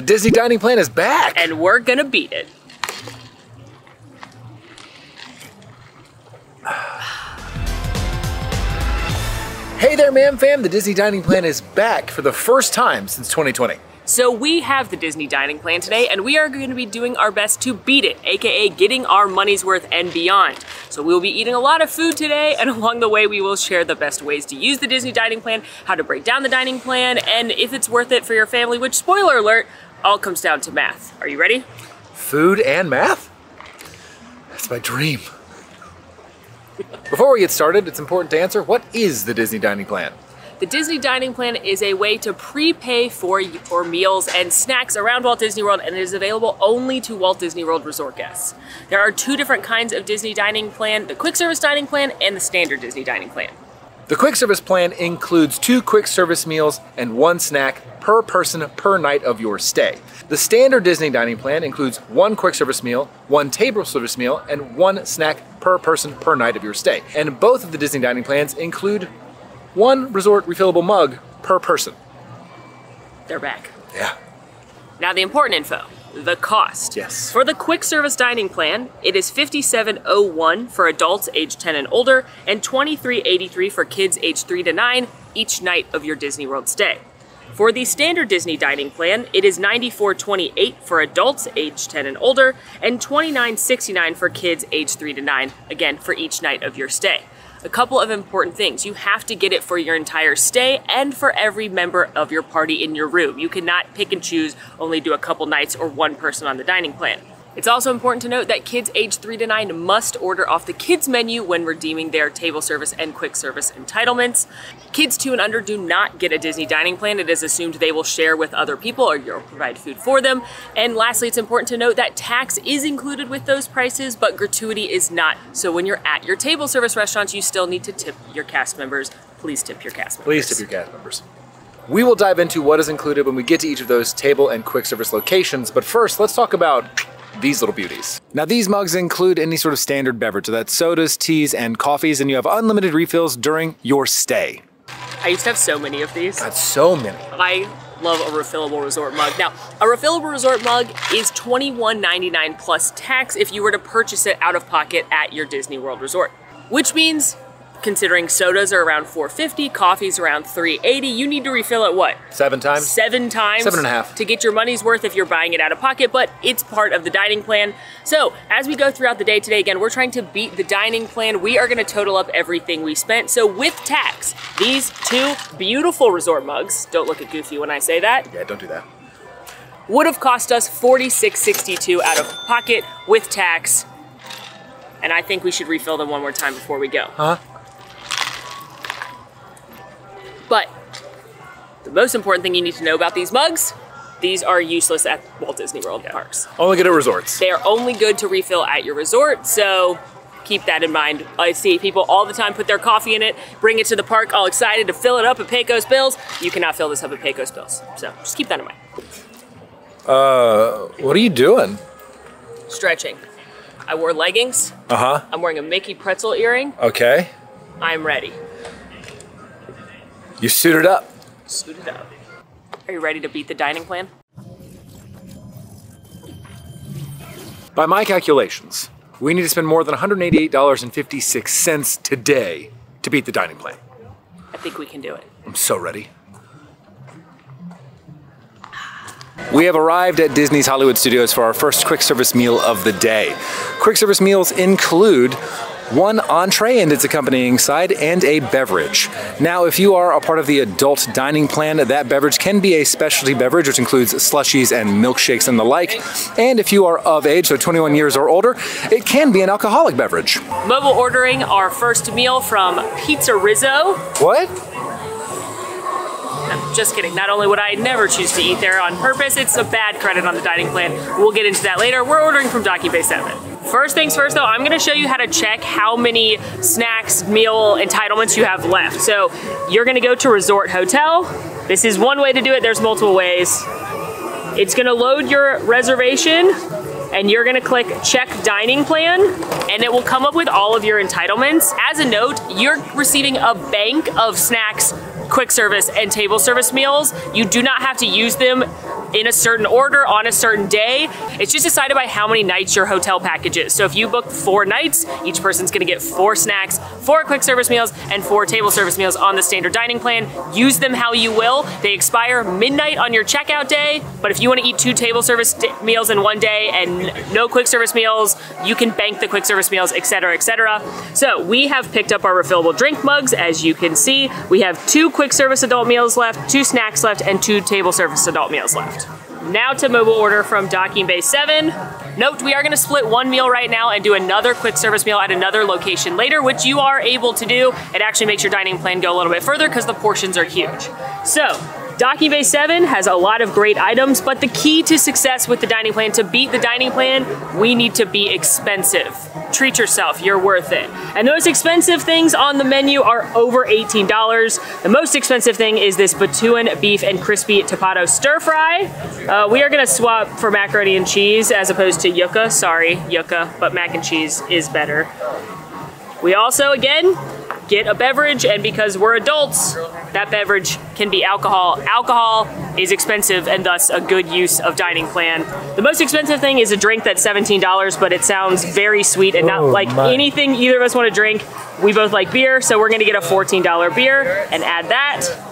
The Disney dining plan is back. And we're gonna beat it. Hey there, Mam Fam. The Disney dining plan is back for the first time since 2020. So we have the Disney dining plan today and we are going to be doing our best to beat it, aka getting our money's worth and beyond. So we will be eating a lot of food today and along the way we will share the best ways to use the Disney dining plan, how to break down the dining plan, and if it's worth it for your family, which spoiler alert, all comes down to math. Are you ready? Food and math? That's my dream. Before we get started, it's important to answer what is the Disney dining plan? The Disney Dining Plan is a way to prepay for your meals and snacks around Walt Disney World and it is available only to Walt Disney World Resort guests. There are two different kinds of Disney Dining Plan, the Quick Service Dining Plan and the Standard Disney Dining Plan. The quick service plan includes two quick service meals and one snack per person per night of your stay. The standard Disney dining plan includes one quick service meal, one table service meal, and one snack per person per night of your stay. And both of the Disney dining plans include one resort refillable mug per person. They're back. Yeah. Now the important info, the cost. Yes. For the quick service dining plan, it is 5701 for adults age 10 and older and 2383 for kids age 3 to 9 each night of your Disney World stay. For the standard Disney dining plan, it is 94.28 for adults age 10 and older and 29.69 for kids age 3 to 9, again for each night of your stay. A couple of important things. You have to get it for your entire stay and for every member of your party in your room. You cannot pick and choose, only do a couple nights or one person on the dining plan. It's also important to note that kids age 3 to 9 must order off the kids menu when redeeming their table service and quick service entitlements. Kids 2 and under do not get a Disney dining plan. It is assumed they will share with other people or you'll provide food for them. And lastly, it's important to note that tax is included with those prices, but gratuity is not. So when you're at your table service restaurants, you still need to tip your cast members. Please tip your cast members. Please tip your cast members. We will dive into what is included when we get to each of those table and quick service locations, but first, let's talk about these little beauties. Now these mugs include any sort of standard beverage, so that's sodas, teas, and coffees, and you have unlimited refills during your stay. I used to have so many of these. That's so many. I love a refillable resort mug. Now, a refillable resort mug is $21.99 plus tax if you were to purchase it out of pocket at your Disney World Resort. Which means, considering sodas are around 450, coffee's around 380, you need to refill it what? Seven times? Seven times. Seven and a half. To get your money's worth if you're buying it out of pocket, but it's part of the dining plan. So, as we go throughout the day today, again, we're trying to beat the dining plan. We are gonna total up everything we spent. So with tax, these two beautiful resort mugs, don't look at Goofy when I say that, Yeah, don't do that. would have cost us $46.62 out of pocket with tax. And I think we should refill them one more time before we go. Huh? But the most important thing you need to know about these mugs, these are useless at Walt Disney World parks. Only good at resorts. They are only good to refill at your resort, so keep that in mind. I see people all the time put their coffee in it, bring it to the park all excited to fill it up at Pecos Bills. You cannot fill this up at Pecos Bills. So just keep that in mind. Uh, what are you doing? Stretching. I wore leggings. Uh huh. I'm wearing a Mickey pretzel earring. Okay. I'm ready. You suited up. Suited up. Are you ready to beat the dining plan? By my calculations, we need to spend more than $188.56 today to beat the dining plan. I think we can do it. I'm so ready. We have arrived at Disney's Hollywood Studios for our first quick service meal of the day. Quick service meals include one entree and its accompanying side, and a beverage. Now, if you are a part of the adult dining plan, that beverage can be a specialty beverage, which includes slushies and milkshakes and the like. And if you are of age, so 21 years or older, it can be an alcoholic beverage. Mobile ordering our first meal from Pizza Rizzo. What? No, just kidding. Not only would I never choose to eat there on purpose, it's a bad credit on the dining plan. We'll get into that later. We're ordering from Docking Bay 7. First things first though, I'm gonna show you how to check how many snacks, meal entitlements you have left. So you're gonna go to Resort Hotel. This is one way to do it, there's multiple ways. It's gonna load your reservation and you're gonna click check dining plan and it will come up with all of your entitlements. As a note, you're receiving a bank of snacks, quick service, and table service meals. You do not have to use them in a certain order on a certain day. It's just decided by how many nights your hotel package is. So if you book four nights, each person's gonna get four snacks, four quick service meals, and four table service meals on the standard dining plan. Use them how you will. They expire midnight on your checkout day, but if you wanna eat two table service meals in one day and no quick service meals, you can bank the quick service meals, etc., etc. So we have picked up our refillable drink mugs, as you can see. We have two quick service adult meals left, two snacks left, and two table service adult meals left. Now to mobile order from Docking Bay 7. Note, we are gonna split one meal right now and do another quick service meal at another location later, which you are able to do. It actually makes your dining plan go a little bit further because the portions are huge. So, Docking Bay 7 has a lot of great items, but the key to success with the dining plan, to beat the dining plan, we need to be expensive. Treat yourself, you're worth it. And those expensive things on the menu are over $18. The most expensive thing is this Batuuan beef and crispy tapato stir fry. Uh, we are gonna swap for macaroni and cheese as opposed to yucca, sorry, yucca, but mac and cheese is better. We also, again, get a beverage, and because we're adults, that beverage can be alcohol. Alcohol is expensive and thus a good use of dining plan. The most expensive thing is a drink that's $17, but it sounds very sweet and not oh, like my. anything either of us want to drink. We both like beer, so we're gonna get a $14 beer and add that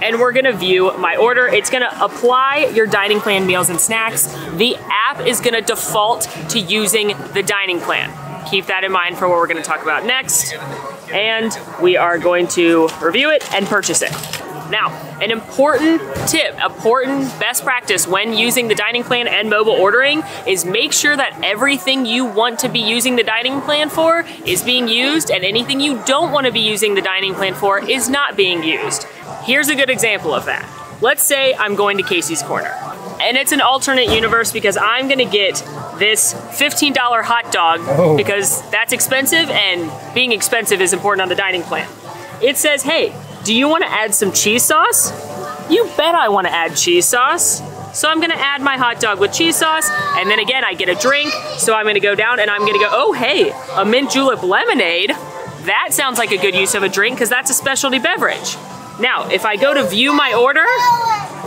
and we're gonna view my order. It's gonna apply your dining plan meals and snacks. The app is gonna default to using the dining plan keep that in mind for what we're going to talk about next. And we are going to review it and purchase it. Now, an important tip, important best practice when using the dining plan and mobile ordering is make sure that everything you want to be using the dining plan for is being used and anything you don't want to be using the dining plan for is not being used. Here's a good example of that. Let's say I'm going to Casey's Corner and it's an alternate universe because I'm gonna get this $15 hot dog oh. because that's expensive and being expensive is important on the dining plan. It says, hey, do you wanna add some cheese sauce? You bet I wanna add cheese sauce. So I'm gonna add my hot dog with cheese sauce, and then again, I get a drink, so I'm gonna go down and I'm gonna go, oh hey, a mint julep lemonade. That sounds like a good use of a drink because that's a specialty beverage. Now, if I go to view my order,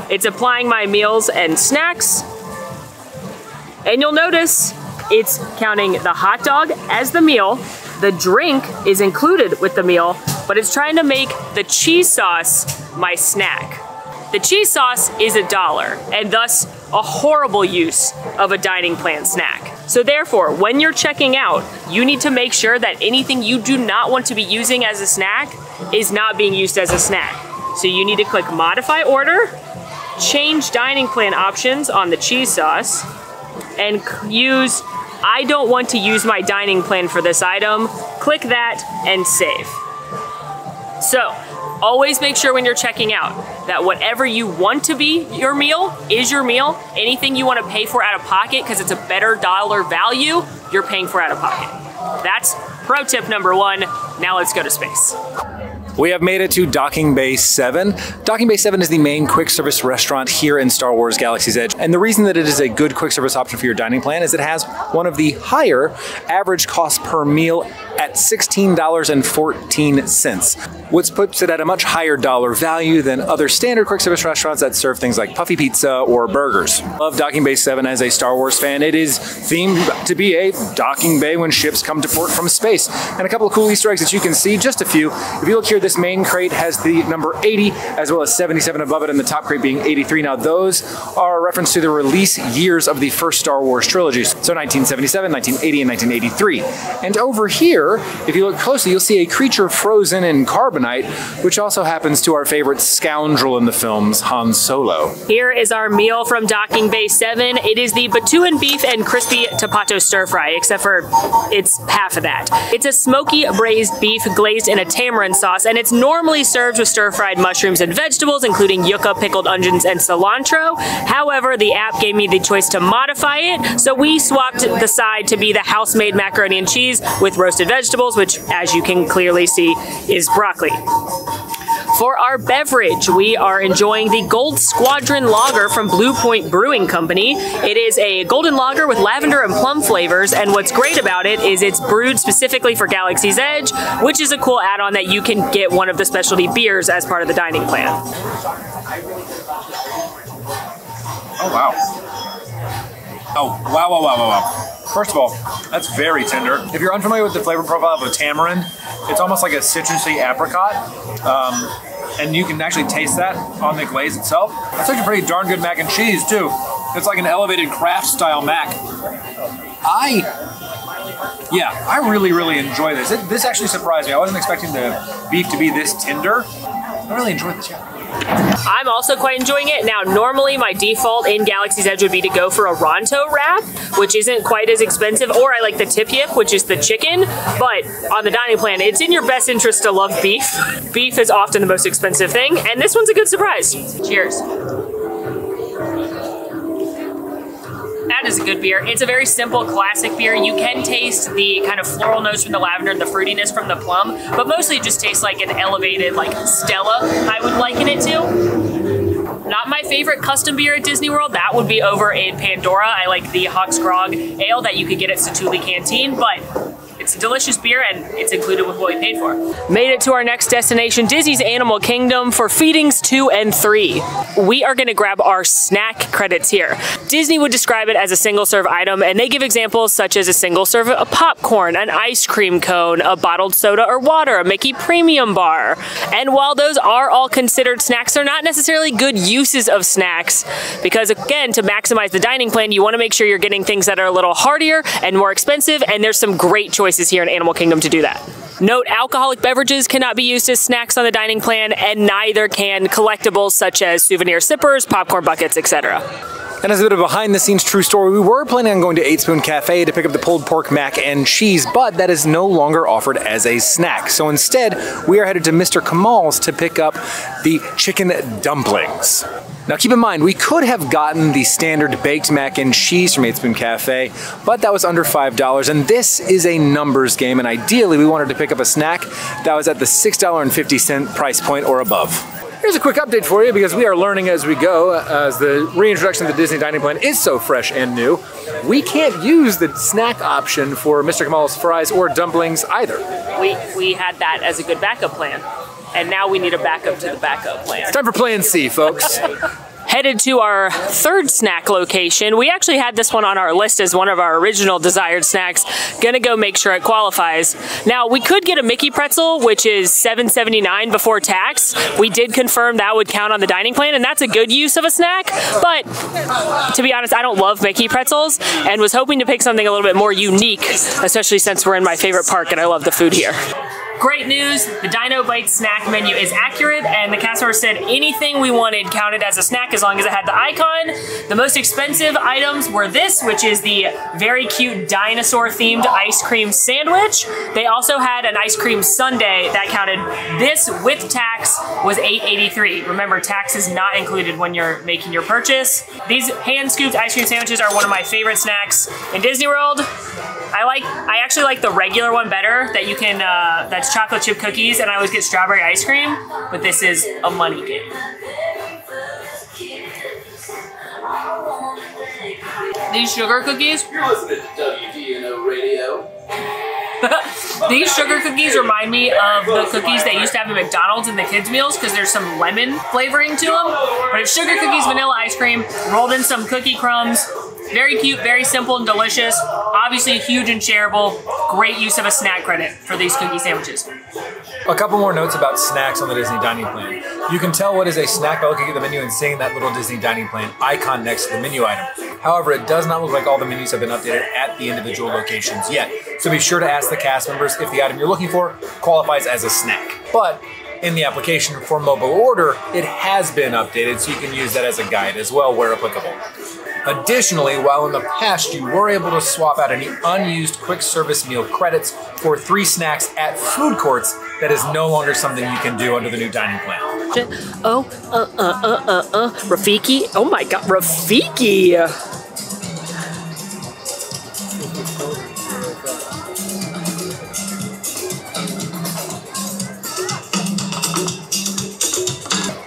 it's applying my meals and snacks. And you'll notice it's counting the hot dog as the meal. The drink is included with the meal, but it's trying to make the cheese sauce my snack. The cheese sauce is a dollar, and thus a horrible use of a dining plan snack. So therefore, when you're checking out, you need to make sure that anything you do not want to be using as a snack is not being used as a snack. So you need to click modify order, change dining plan options on the cheese sauce and use I don't want to use my dining plan for this item. Click that and save. So, always make sure when you're checking out that whatever you want to be your meal is your meal. Anything you want to pay for out of pocket because it's a better dollar value, you're paying for out of pocket. That's pro tip number one. Now let's go to space. We have made it to Docking Bay 7. Docking Bay 7 is the main quick service restaurant here in Star Wars Galaxy's Edge. And the reason that it is a good quick service option for your dining plan is it has one of the higher average costs per meal at $16.14, which puts it at a much higher dollar value than other standard quick service restaurants that serve things like puffy pizza or burgers. Love Docking Bay 7 as a Star Wars fan. It is themed to be a docking bay when ships come to port from space. And a couple of cool Easter eggs that you can see, just a few. If you look here, this main crate has the number 80 as well as 77 above it, and the top crate being 83. Now, those are a reference to the release years of the first Star Wars trilogies. So 1977, 1980, and 1983. And over here, if you look closely, you'll see a creature frozen in carbonite, which also happens to our favorite scoundrel in the films, Han Solo. Here is our meal from Docking Bay 7. It is the Batuuan beef and crispy tapato stir fry, except for it's half of that. It's a smoky braised beef glazed in a tamarind sauce and it's normally served with stir-fried mushrooms and vegetables, including yucca, pickled onions, and cilantro. However, the app gave me the choice to modify it, so we swapped the side to be the house-made macaroni and cheese with roasted vegetables, which, as you can clearly see, is broccoli. For our beverage, we are enjoying the Gold Squadron Lager from Blue Point Brewing Company. It is a golden lager with lavender and plum flavors, and what's great about it is it's brewed specifically for Galaxy's Edge, which is a cool add-on that you can get one of the specialty beers as part of the dining plan. Oh, wow. Oh, wow, wow, wow, wow, wow. First of all, that's very tender. If you're unfamiliar with the flavor profile of a tamarind, it's almost like a citrusy apricot. Um, and you can actually taste that on the glaze itself. It's actually pretty darn good mac and cheese, too. It's like an elevated craft style mac. I yeah, I really, really enjoy this. It, this actually surprised me. I wasn't expecting the beef to be this tender. I really enjoyed this. I'm also quite enjoying it. Now, normally my default in Galaxy's Edge would be to go for a Ronto wrap, which isn't quite as expensive, or I like the tip yip, which is the chicken, but on the dining plan, it's in your best interest to love beef. Beef is often the most expensive thing, and this one's a good surprise. Cheers. That is a good beer. It's a very simple, classic beer. You can taste the kind of floral notes from the lavender and the fruitiness from the plum, but mostly it just tastes like an elevated, like Stella, I would liken it to. Not my favorite custom beer at Disney World. That would be over in Pandora. I like the Hawks Grog Ale that you could get at Satu'li Canteen, but it's a delicious beer and it's included with what we paid for. Made it to our next destination, Disney's Animal Kingdom for feedings two and three. We are gonna grab our snack credits here. Disney would describe it as a single serve item and they give examples such as a single serve of popcorn, an ice cream cone, a bottled soda or water, a Mickey premium bar. And while those are all considered snacks, they're not necessarily good uses of snacks because again, to maximize the dining plan, you wanna make sure you're getting things that are a little heartier and more expensive and there's some great choices choices here in Animal Kingdom to do that. Note, alcoholic beverages cannot be used as snacks on the dining plan, and neither can collectibles such as souvenir sippers, popcorn buckets, etc. And as a bit of a behind the scenes true story, we were planning on going to Eight Spoon Cafe to pick up the pulled pork mac and cheese, but that is no longer offered as a snack. So instead, we are headed to Mr. Kamal's to pick up the chicken dumplings. Now keep in mind, we could have gotten the standard baked mac and cheese from 8 Spoon Cafe, but that was under $5, and this is a numbers game, and ideally we wanted to pick up a snack that was at the $6.50 price point or above. Here's a quick update for you because we are learning as we go, uh, as the reintroduction of the Disney dining plan is so fresh and new. We can't use the snack option for Mr. Kamal's fries or dumplings either. We, we had that as a good backup plan and now we need a backup to the backup plan. It's time for plan C, folks. headed to our third snack location. We actually had this one on our list as one of our original desired snacks. Gonna go make sure it qualifies. Now, we could get a Mickey pretzel, which is $7.79 before tax. We did confirm that would count on the dining plan, and that's a good use of a snack. But to be honest, I don't love Mickey pretzels and was hoping to pick something a little bit more unique, especially since we're in my favorite park and I love the food here. Great news, the Dino Bite snack menu is accurate and the cast member said anything we wanted counted as a snack as long as it had the icon. The most expensive items were this, which is the very cute dinosaur themed ice cream sandwich. They also had an ice cream sundae that counted. This with tax was $8.83. Remember, tax is not included when you're making your purchase. These hand scooped ice cream sandwiches are one of my favorite snacks in Disney World. I like, I actually like the regular one better that you can, uh, that's chocolate chip cookies, and I always get strawberry ice cream, but this is a money game. These sugar cookies. You're listening to WDNO Radio. These sugar cookies remind me of the cookies they used to have at McDonald's in the kids' meals because there's some lemon flavoring to them. But it's sugar cookies, vanilla ice cream, rolled in some cookie crumbs, very cute, very simple and delicious. Obviously huge and shareable. Great use of a snack credit for these cookie sandwiches. A couple more notes about snacks on the Disney Dining Plan. You can tell what is a snack by looking at the menu and seeing that little Disney Dining Plan icon next to the menu item. However, it does not look like all the menus have been updated at the individual locations yet. So be sure to ask the cast members if the item you're looking for qualifies as a snack. But in the application for mobile order, it has been updated so you can use that as a guide as well where applicable. Additionally, while in the past you were able to swap out any unused quick service meal credits for three snacks at food courts, that is no longer something you can do under the new dining plan. Oh, uh, uh, uh, uh, uh, Rafiki. Oh my god, Rafiki!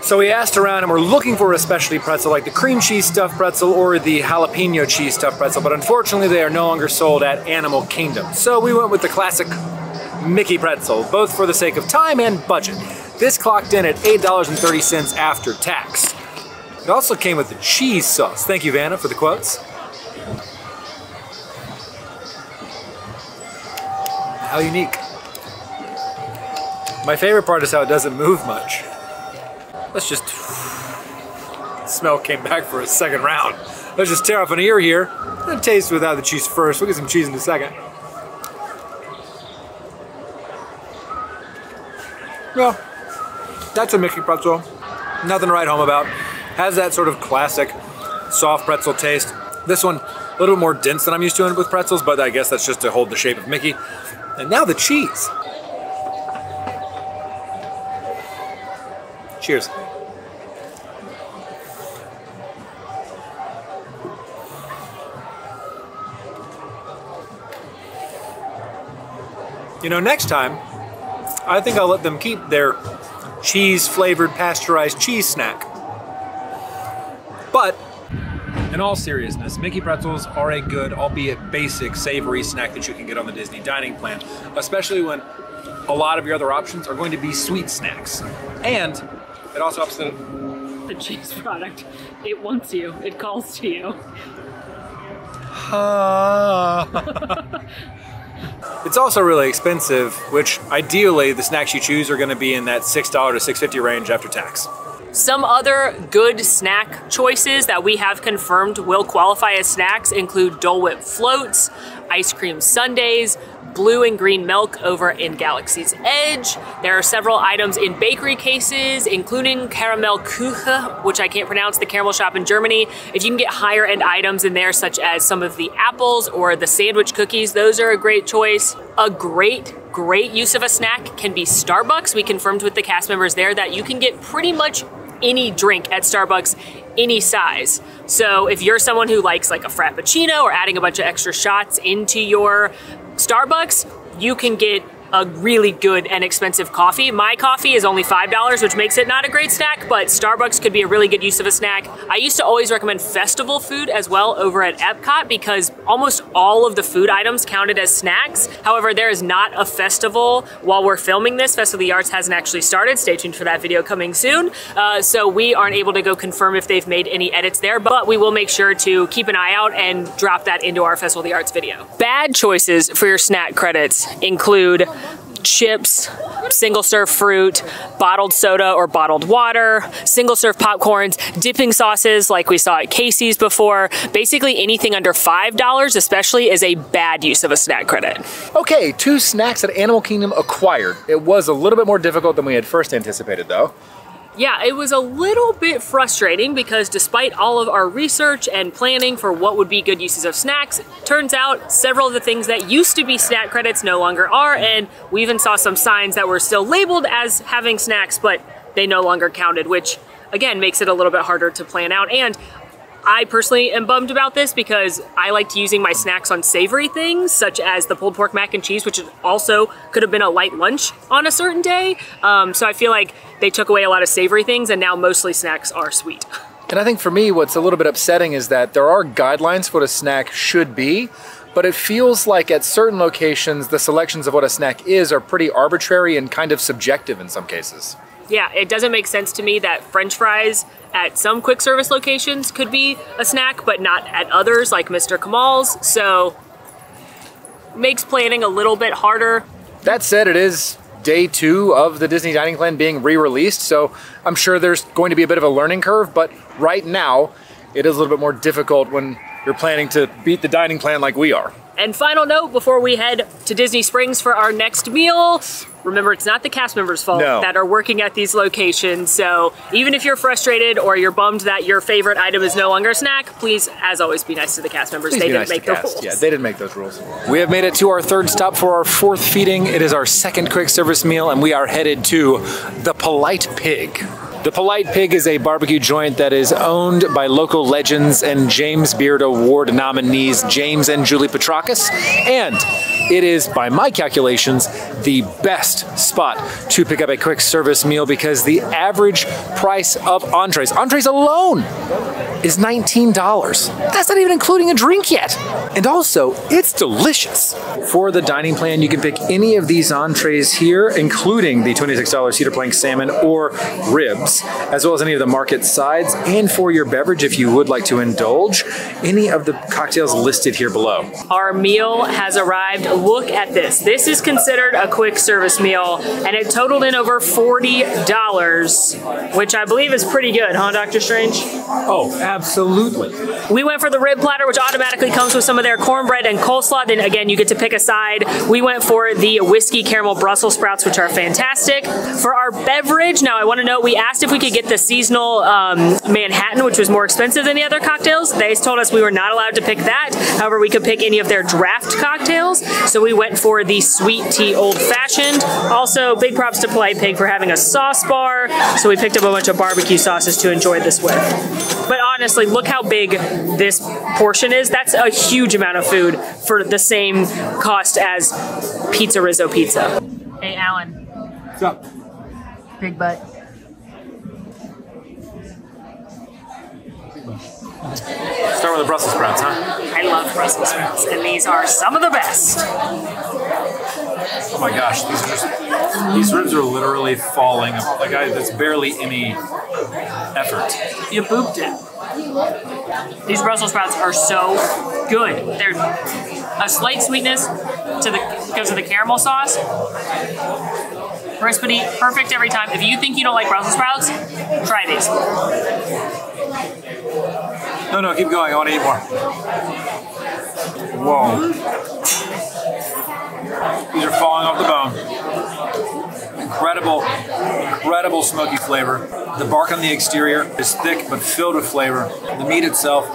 So we asked around and we're looking for a specialty pretzel like the cream cheese stuffed pretzel or the jalapeno cheese stuffed pretzel, but unfortunately they are no longer sold at Animal Kingdom. So we went with the classic Mickey pretzel, both for the sake of time and budget. This clocked in at $8.30 after tax. It also came with the cheese sauce. Thank you, Vanna, for the quotes. How unique. My favorite part is how it doesn't move much. Let's just... Smell came back for a second round. Let's just tear off an ear here and taste without the cheese first. We'll get some cheese in a second. Well, that's a Mickey pretzel. Nothing to write home about. Has that sort of classic soft pretzel taste. This one, a little bit more dense than I'm used to with pretzels, but I guess that's just to hold the shape of Mickey. And now the cheese. Cheers. You know, next time, I think I'll let them keep their cheese flavored pasteurized cheese snack. But, in all seriousness, Mickey pretzels are a good, albeit basic, savory snack that you can get on the Disney dining plan, especially when a lot of your other options are going to be sweet snacks. And it also helps the The cheese product, it wants you, it calls to you. Ah. it's also really expensive, which ideally the snacks you choose are going to be in that $6 to $6.50 range after tax. Some other good snack choices that we have confirmed will qualify as snacks include Dole Whip floats, ice cream sundaes, blue and green milk over in Galaxy's Edge. There are several items in bakery cases, including Karamell-Küche, which I can't pronounce, the caramel shop in Germany. If you can get higher end items in there, such as some of the apples or the sandwich cookies, those are a great choice. A great great use of a snack can be Starbucks. We confirmed with the cast members there that you can get pretty much any drink at Starbucks any size. So if you're someone who likes like a frappuccino or adding a bunch of extra shots into your Starbucks, you can get a really good and expensive coffee. My coffee is only $5, which makes it not a great snack, but Starbucks could be a really good use of a snack. I used to always recommend festival food as well over at Epcot because almost all of the food items counted as snacks. However, there is not a festival while we're filming this. Festival of the Arts hasn't actually started. Stay tuned for that video coming soon. Uh, so we aren't able to go confirm if they've made any edits there, but we will make sure to keep an eye out and drop that into our Festival of the Arts video. Bad choices for your snack credits include chips, single serve fruit, bottled soda or bottled water, single serve popcorns, dipping sauces like we saw at Casey's before. Basically anything under $5 especially is a bad use of a snack credit. Okay, two snacks that Animal Kingdom acquired. It was a little bit more difficult than we had first anticipated though. Yeah, it was a little bit frustrating because despite all of our research and planning for what would be good uses of snacks, turns out several of the things that used to be snack credits no longer are, and we even saw some signs that were still labeled as having snacks, but they no longer counted, which again makes it a little bit harder to plan out. And I personally am bummed about this because I liked using my snacks on savory things, such as the pulled pork mac and cheese, which also could have been a light lunch on a certain day. Um, so I feel like they took away a lot of savory things, and now mostly snacks are sweet. And I think for me, what's a little bit upsetting is that there are guidelines for what a snack should be, but it feels like at certain locations, the selections of what a snack is are pretty arbitrary and kind of subjective in some cases. Yeah, it doesn't make sense to me that french fries at some quick service locations could be a snack, but not at others like Mr. Kamal's. So makes planning a little bit harder. That said, it is day two of the Disney Dining Plan being re-released, so I'm sure there's going to be a bit of a learning curve, but right now, it is a little bit more difficult when you're planning to beat the dining plan like we are. And final note before we head to Disney Springs for our next meal, remember it's not the cast members' fault no. that are working at these locations. So even if you're frustrated or you're bummed that your favorite item is no longer a snack, please, as always, be nice to the cast members. Please they didn't nice make the, the rules. Yeah, they didn't make those rules. We have made it to our third stop for our fourth feeding. It is our second quick service meal, and we are headed to the Polite Pig. The Polite Pig is a barbecue joint that is owned by local legends and James Beard Award nominees James and Julie Petrakis, and it is, by my calculations, the best spot to pick up a quick service meal because the average price of entrees, entrees alone, is $19. That's not even including a drink yet. And also, it's delicious. For the dining plan, you can pick any of these entrees here, including the $26 cedar plank salmon or ribs, as well as any of the market sides. And for your beverage, if you would like to indulge, any of the cocktails listed here below. Our meal has arrived. Look at this. This is considered a quick service meal, and it totaled in over $40, which I believe is pretty good, huh, Dr. Strange? Oh, absolutely. We went for the rib platter, which automatically comes with some of their cornbread and coleslaw. Then again, you get to pick a side. We went for the whiskey caramel Brussels sprouts, which are fantastic. For our beverage, now I want to note we asked if we could get the seasonal um, Manhattan, which was more expensive than the other cocktails. They told us we were not allowed to pick that. However, we could pick any of their draft cocktails. So we went for the sweet tea old fashioned. Also, big props to Polite Pig for having a sauce bar. So we picked up a bunch of barbecue sauces to enjoy this with. But honestly, look how big this portion is. That's a huge amount of food for the same cost as Pizza Rizzo Pizza. Hey, Alan. What's up? Big butt. Start with the Brussels sprouts, huh? I love Brussels sprouts, and these are some of the best. Oh my gosh, these are just these ribs are literally falling. Like I, that's barely any effort. You booped it. These Brussels sprouts are so good. They're a slight sweetness to the because of the caramel sauce. Crispity, perfect every time. If you think you don't like Brussels sprouts, try these. No, no, keep going. I want to eat more. Whoa. These are falling off the bone. Incredible, incredible smoky flavor. The bark on the exterior is thick but filled with flavor. The meat itself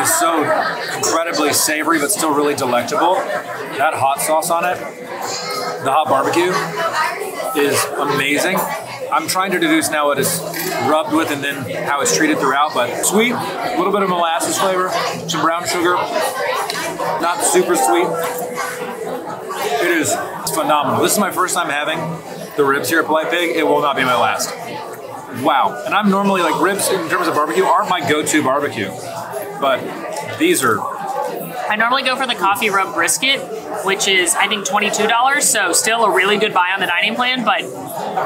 is so incredibly savory but still really delectable. That hot sauce on it, the hot barbecue, is amazing. I'm trying to deduce now what it's rubbed with and then how it's treated throughout, but sweet, a little bit of molasses flavor, some brown sugar, not super sweet. Phenomenal. This is my first time having the ribs here at Polite Pig. It will not be my last. Wow. And I'm normally like ribs in terms of barbecue aren't my go-to barbecue, but these are I normally go for the coffee rub brisket, which is I think twenty-two dollars. So still a really good buy on the dining plan, but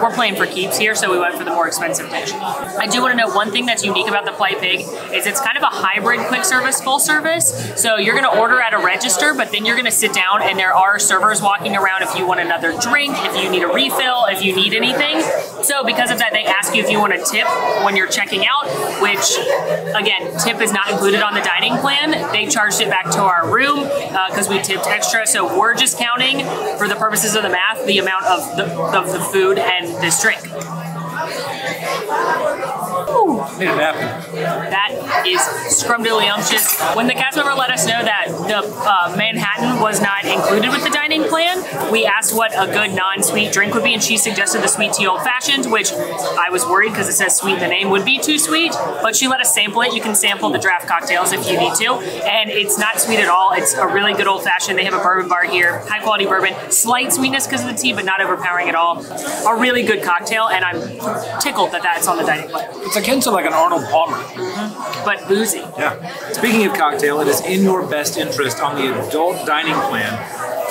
we're playing for keeps here, so we went for the more expensive dish. I do want to note one thing that's unique about the Polite Pig is it's kind of a hybrid quick service, full service. So you're going to order at a register, but then you're going to sit down, and there are servers walking around if you want another drink, if you need a refill, if you need anything. So because of that, they ask you if you want a tip when you're checking out, which again, tip is not included on the dining plan. They charged it back to our room uh, because we tipped extra. So we're just counting for the purposes of the math the amount of the, of the food and this drink. Need a napkin. That is scrumdiddlyumptious. When the cast member let us know that the uh, Manhattan was not included with the dining plan, we asked what a good non-sweet drink would be, and she suggested the sweet tea old fashioned, which I was worried because it says sweet in the name would be too sweet, but she let us sample it. You can sample the draft cocktails if you need to, and it's not sweet at all. It's a really good old fashioned. They have a bourbon bar here, high quality bourbon, slight sweetness because of the tea, but not overpowering at all. A really good cocktail, and I'm tickled that that's on the dining plan. It's akin to like an Arnold Palmer. But boozy. Yeah. Speaking of cocktail, it is in your best interest on the adult dining plan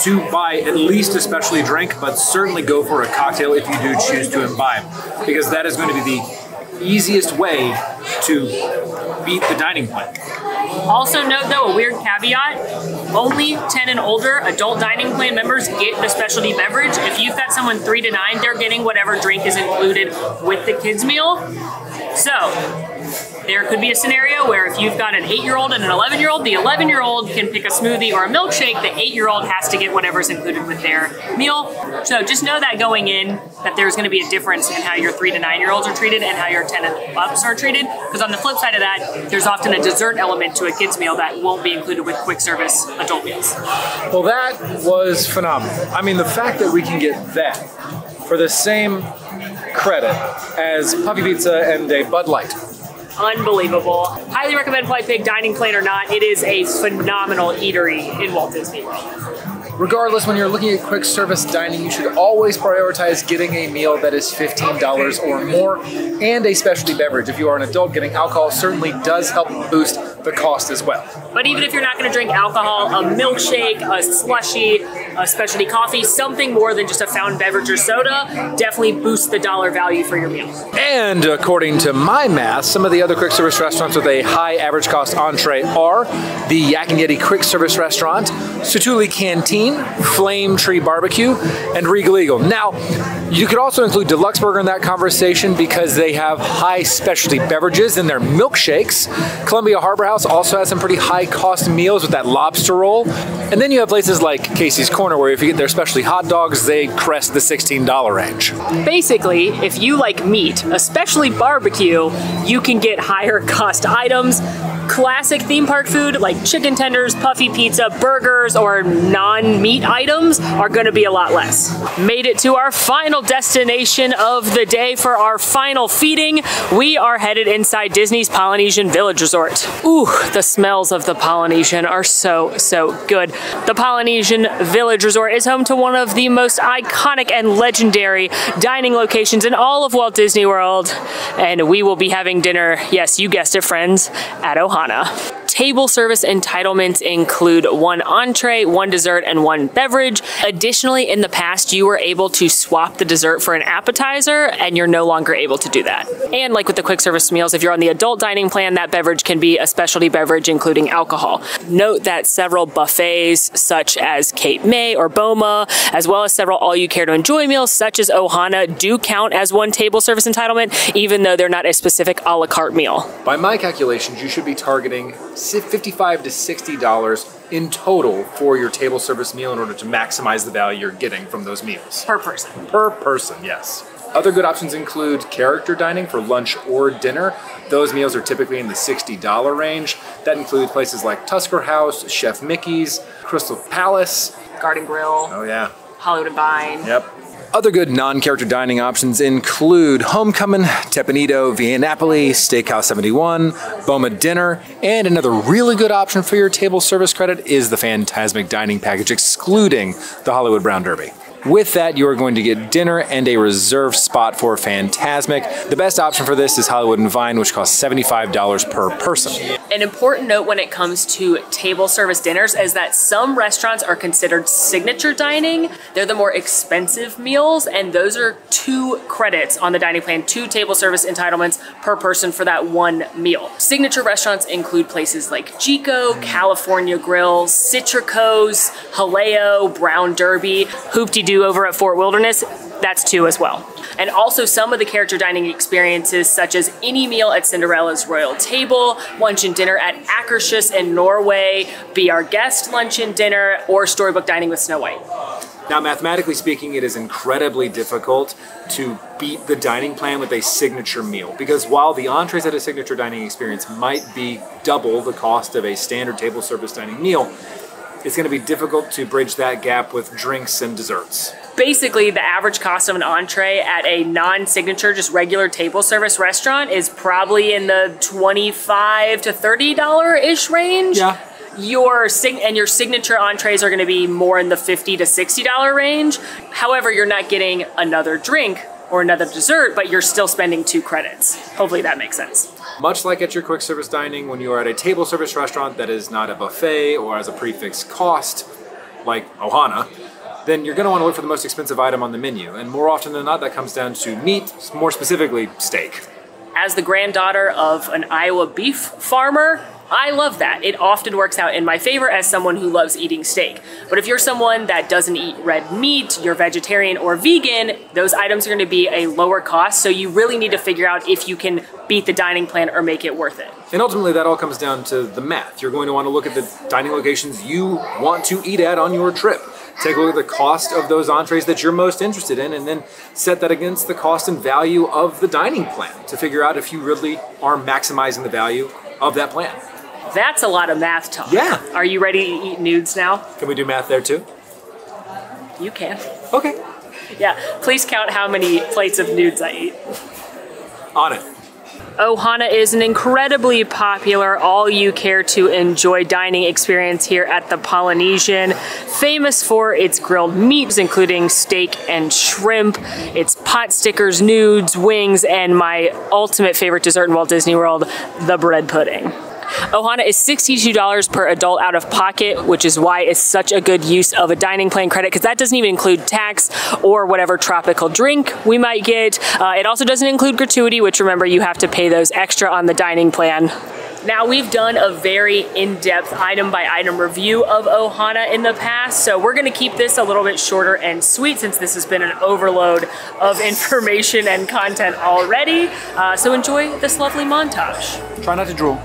to buy at least a specialty drink, but certainly go for a cocktail if you do choose to imbibe, because that is going to be the easiest way to beat the dining plan. Also, note though a weird caveat: only 10 and older adult dining plan members get the specialty beverage. If you've got someone three to nine, they're getting whatever drink is included with the kids' meal. So. There could be a scenario where if you've got an 8 year old and an 11 year old, the 11 year old can pick a smoothie or a milkshake, the 8 year old has to get whatever's included with their meal. So just know that going in, that there's going to be a difference in how your 3 to 9 year olds are treated and how your 10 and ups are treated. Because on the flip side of that, there's often a dessert element to a kid's meal that won't be included with quick service adult meals. Well, that was phenomenal. I mean, the fact that we can get that for the same credit as Puppy Pizza and a Bud Light. Unbelievable. Highly recommend Polite Pig dining plan or not. It is a phenomenal eatery in Walt Disney World. Regardless, when you're looking at quick service dining, you should always prioritize getting a meal that is $15 or more and a specialty beverage. If you are an adult, getting alcohol certainly does help boost the cost as well. But even if you're not going to drink alcohol, a milkshake, a slushy, a specialty coffee, something more than just a fountain beverage or soda, definitely boosts the dollar value for your meal. And according to my math, some of the other quick service restaurants with a high average cost entree are the Yak and Yeti Quick Service Restaurant, Satu'li Canteen, Flame Tree Barbecue, and Regal Eagle. Now, you could also include Deluxe Burger in that conversation because they have high specialty beverages in their milkshakes. Columbia Harbor House also has some pretty high cost meals with that lobster roll. And then you have places like Casey's Corner where if you get their specialty hot dogs, they crest the $16 range. Basically, if you like meat, especially barbecue, you can get higher cost items. Classic theme park food like chicken tenders, puffy pizza, burgers, or non meat items are going to be a lot less. Made it to our final destination of the day for our final feeding. We are headed inside Disney's Polynesian Village Resort. Ooh, the smells of the Polynesian are so, so good. The Polynesian Village Resort is home to one of the most iconic and legendary dining locations in all of Walt Disney World. And we will be having dinner, yes, you guessed it, friends, at Ohana. Table service entitlements include one entree, one dessert, and one beverage. Additionally, in the past, you were able to swap the dessert for an appetizer, and you're no longer able to do that. And like with the quick service meals, if you're on the adult dining plan, that beverage can be a specialty beverage, including alcohol. Note that several buffets, such as Cape May or Boma, as well as several all you care to enjoy meals, such as Ohana, do count as one table service entitlement, even though they're not a specific a la carte meal. By my calculations, you should be targeting 55 to 60 dollars in total for your table service meal in order to maximize the value you're getting from those meals. Per person. Per person, yes. Other good options include character dining for lunch or dinner. Those meals are typically in the $60 range. That includes places like Tusker House, Chef Mickey's, Crystal Palace. Garden Grill, Oh yeah. Hollywood and Vine. Yep. Other good non-character dining options include Homecoming, Teppan Edo, Via Napoli, Steakhouse 71, Boma Dinner, and another really good option for your table service credit is the Fantasmic Dining Package, excluding the Hollywood Brown Derby. With that, you are going to get dinner and a reserved spot for Fantasmic. The best option for this is Hollywood and Vine, which costs $75 per person. An important note when it comes to table service dinners is that some restaurants are considered signature dining. They're the more expensive meals, and those are two credits on the dining plan, two table service entitlements per person for that one meal. Signature restaurants include places like Jiko, California Grill, Citrico's, Haleo, Brown Derby, Hoop Doo over at Fort Wilderness. That's two as well. And also some of the character dining experiences, such as any meal at Cinderella's Royal Table, lunch and dinner at Akershus in Norway, Be Our Guest lunch and dinner, or Storybook Dining with Snow White. Now, mathematically speaking, it is incredibly difficult to beat the dining plan with a signature meal because while the entrees at a signature dining experience might be double the cost of a standard table service dining meal, it's going to be difficult to bridge that gap with drinks and desserts. Basically, the average cost of an entree at a non-signature, just regular table service restaurant is probably in the twenty-five to thirty dollar ish range. Yeah. Your sig- and your signature entrees are going to be more in the fifty to sixty dollar range. However, you're not getting another drink or another dessert, but you're still spending two credits. Hopefully, that makes sense. Much like at your quick service dining, when you are at a table service restaurant that is not a buffet or has a prefix cost, like Ohana, then you're going to want to look for the most expensive item on the menu. And more often than not, that comes down to meat, more specifically, steak. As the granddaughter of an Iowa beef farmer, I love that. It often works out in my favor as someone who loves eating steak. But if you're someone that doesn't eat red meat, you're vegetarian or vegan, those items are going to be a lower cost. So you really need to figure out if you can beat the dining plan or make it worth it. And ultimately, that all comes down to the math. You're going to want to look at the dining locations you want to eat at on your trip. Take a look at the cost of those entrees that you're most interested in, and then set that against the cost and value of the dining plan to figure out if you really are maximizing the value of that plan. That's a lot of math talk. Yeah. Are you ready to eat nudes now? Can we do math there too? You can. Okay. Yeah. Please count how many plates of nudes I eat. On it. Oh, Ohana is an incredibly popular all you care to enjoy dining experience here at the Polynesian, famous for its grilled meats, including steak and shrimp, its pot stickers, nudes, wings, and my ultimate favorite dessert in Walt Disney World, the bread pudding. Ohana is $62 per adult out of pocket, which is why it's such a good use of a dining plan credit because that doesn't even include tax or whatever tropical drink we might get. Uh, it also doesn't include gratuity, which remember you have to pay those extra on the dining plan. Now we've done a very in-depth item by item review of Ohana in the past, so we're gonna keep this a little bit shorter and sweet since this has been an overload of information and content already. Uh, so enjoy this lovely montage. Try not to drool.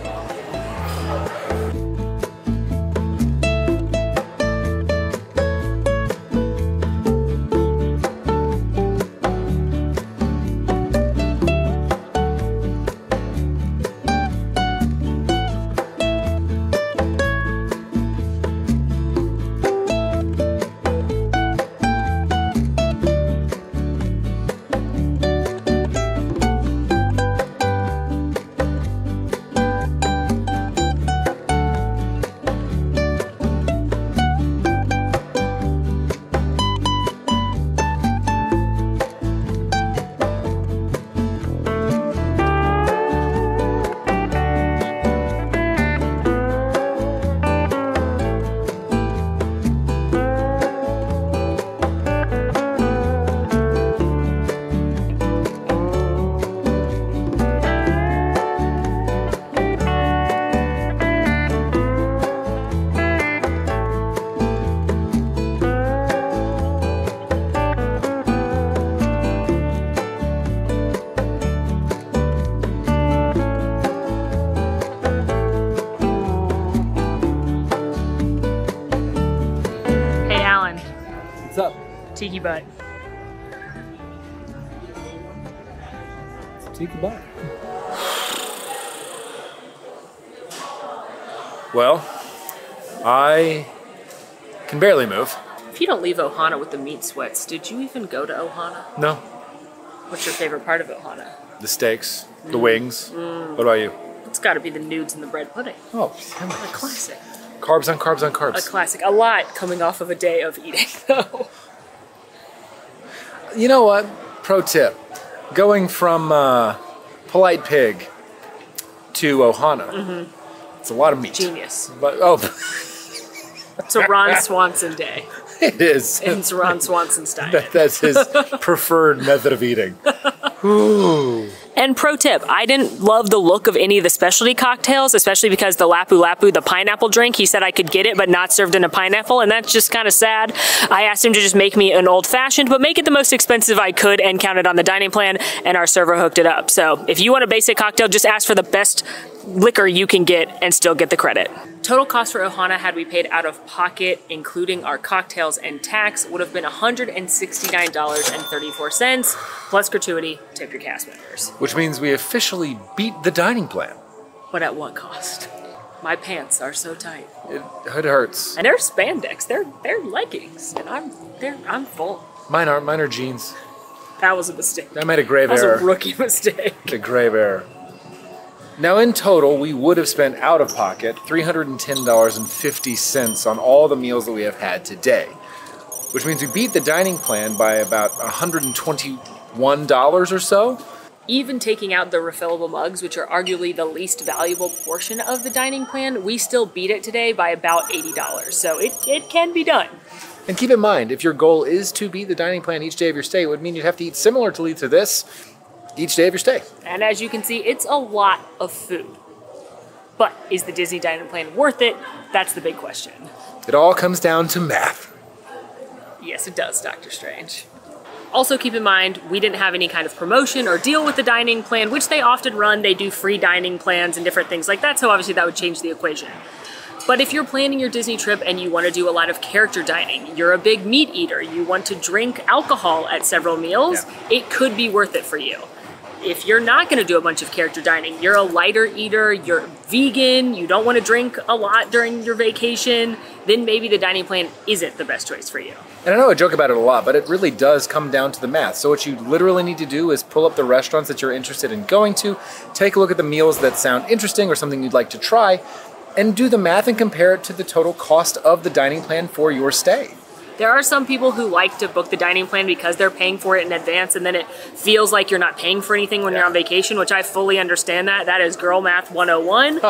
Tiki Butt. Take a bite. Well, I can barely move. If you don't leave Ohana with the meat sweats, did you even go to Ohana? No. What's your favorite part of Ohana? The steaks, the mm. wings. Mm. What about you? It's got to be the nudes and the bread pudding. Oh, A classic. carbs on carbs on carbs. A classic. A lot coming off of a day of eating, though. You know what? Pro tip: going from uh, polite pig to Ohana. It's a lot of meat. Genius. But oh, It's a Ron Swanson day. it is. It's Ron Swanson's diet. That- That's his preferred method of eating. And pro tip, I didn't love the look of any of the specialty cocktails, especially because the Lapu Lapu, the pineapple drink, he said I could get it, but not served in a pineapple, and that's just kind of sad. I asked him to just make me an old fashioned, but make it the most expensive I could and counted on the dining plan, and our server hooked it up. So if you want a basic cocktail, just ask for the best liquor you can get and still get the credit. Total cost for Ohana, had we paid out of pocket, including our cocktails and tax, would have been $169.34, plus gratuity, tip your cast members. Which means we officially beat the dining plan. But at what cost? My pants are so tight. It, it hurts. And they're spandex. They're they're leggings. And I'm they're I'm full. Mine are mine are jeans. That was a mistake. I made a grave That was error. a rookie mistake. a grave error. Now, in total, we would have spent out of pocket $310.50 on all the meals that we have had today, which means we beat the dining plan by about $121 or so. Even taking out the refillable mugs, which are arguably the least valuable portion of the dining plan, we still beat it today by about $80. So it, it can be done. And keep in mind, if your goal is to beat the dining plan each day of your stay, it would mean you'd have to eat similarly to this each day of your stay. And as you can see, it's a lot of food. But is the Disney dining plan worth it? That's the big question. It all comes down to math. Yes, it does, Doctor Strange. Also, keep in mind, we didn't have any kind of promotion or deal with the dining plan, which they often run. They do free dining plans and different things like that, so obviously that would change the equation. But if you're planning your Disney trip and you want to do a lot of character dining, you're a big meat eater, you want to drink alcohol at several meals, it could be worth it for you. If you're not going to do a bunch of character dining, you're a lighter eater, you're vegan, you don't want to drink a lot during your vacation, then maybe the dining plan isn't the best choice for you. And I know I joke about it a lot, but it really does come down to the math. So what you literally need to do is pull up the restaurants that you're interested in going to, take a look at the meals that sound interesting or something you'd like to try, and do the math and compare it to the total cost of the dining plan for your stay. There are some people who like to book the dining plan because they're paying for it in advance and then it feels like you're not paying for anything when you're on vacation, which I fully understand that. That is girl math 101.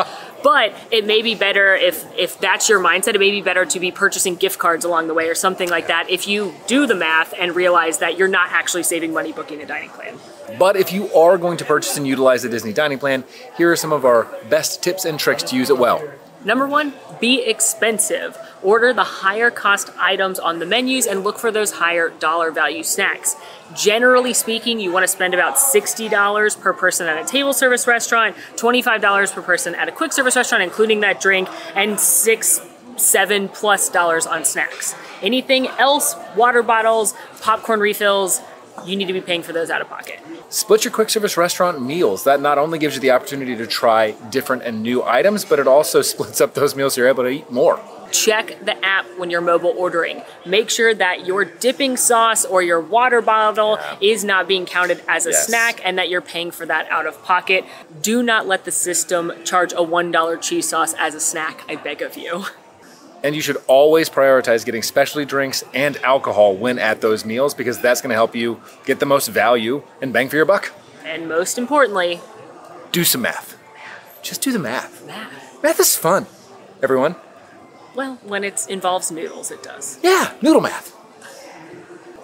but it may be better if if that's your mindset, it may be better to be purchasing gift cards along the way or something like that if you do the math and realize that you're not actually saving money booking a dining plan. But if you are going to purchase and utilize the Disney dining plan, here are some of our best tips and tricks to use it well. Number one, be expensive. Order the higher cost items on the menus and look for those higher dollar value snacks. Generally speaking, you want to spend about $60 per person at a table service restaurant, $25 per person at a quick service restaurant, including that drink, and six, seven plus dollars on snacks. Anything else, water bottles, popcorn refills, you need to be paying for those out of pocket. Split your quick service restaurant meals. That not only gives you the opportunity to try different and new items, but it also splits up those meals so you're able to eat more. Check the app when you're mobile ordering. Make sure that your dipping sauce or your water bottle is not being counted as a Yes. snack and that you're paying for that out of pocket. Do not let the system charge a $1 cheese sauce as a snack, I beg of you. And you should always prioritize getting specialty drinks and alcohol when at those meals because that's going to help you get the most value and bang for your buck. And most importantly, Do some math. Just do the math. math. Math is fun, everyone. Well, when it involves noodles, it does. Yeah, noodle math.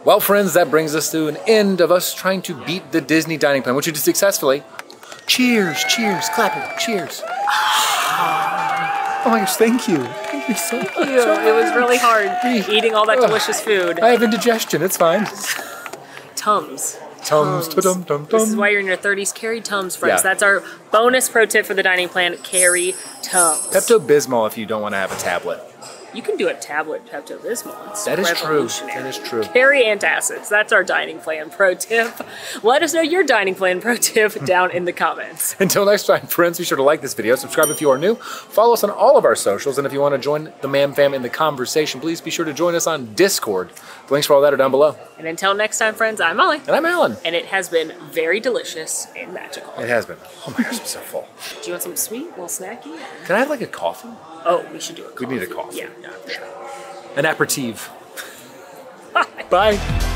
Well, friends, that brings us to an end of us trying to beat the Disney dining plan, which we did successfully. Cheers, cheers, clapping, cheers. Oh my gosh, thank you. Thank you so much. It was really hard eating all that delicious food. I have indigestion, it's fine. Tums. Tums, ta-dum, dum, This is why you're in your 30s. Carry Tums, friends. Yeah. That's our bonus pro tip for the dining plan. Carry Tums. Pepto Bismol if you don't want to have a tablet. You can do a tablet Pepto Bismol. That is true. That is true. Carry antacids. That's our dining plan pro tip. Let us know your dining plan pro tip down in the comments. Until next time, friends, be sure to like this video, subscribe if you are new, follow us on all of our socials, and if you want to join the Mam Fam in the conversation, please be sure to join us on Discord. The links for all that are down below. And until next time, friends, I'm Molly. And I'm Alan. And it has been very delicious and magical. It has been. Oh my gosh, I'm so full. Do you want something sweet, a little snacky? Can I have like a coffee? Oh, we should do a We need a coffee. Yeah, yeah, for sure. An aperitif. Bye.